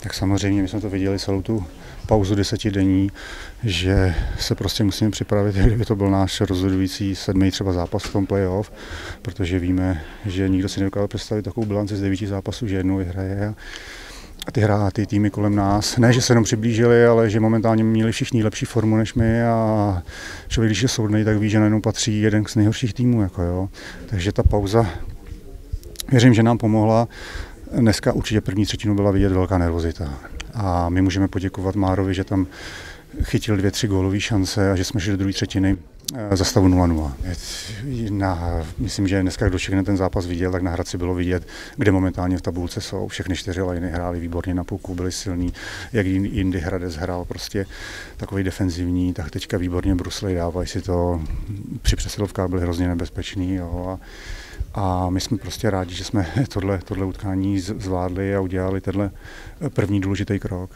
Tak samozřejmě, my jsme to viděli celou tu pauzu desetidenní, že se prostě musíme připravit, kdyby to byl náš rozhodující sedmý třeba zápas v tom playoff, protože víme, že nikdo si nedokáže představit takovou bilanci z devíti zápasů, že jednou vyhraje a ty hrá ty týmy kolem nás. Ne, že se jenom přiblížili, ale že momentálně měli všichni lepší formu než my a člověk, když je soudnej, tak ví, že najednou patří jeden z nejhorších týmů. Jako jo. Takže ta pauza, věřím, že nám pomohla. Dneska určitě první třetinu byla vidět velká nervozita. A my můžeme poděkovat Márovi, že tam chytil dvě, tři gólové šance a že jsme šli do druhé třetiny Eh, za stavu 0-0. Na, myslím, že dneska, kdo všechny ten zápas viděl, tak na Hradci bylo vidět, kde momentálně v tabulce jsou. Všechny čtyři liny hráli výborně na půlku, byli silní, jak jindy Hradec hrál prostě takový defenzivní, tak teďka výborně Bruslej dávají si to, při přesilovkách byli hrozně nebezpečný. Jo, a, a my jsme prostě rádi, že jsme tohle, tohle utkání zvládli a udělali tenhle první důležitý krok.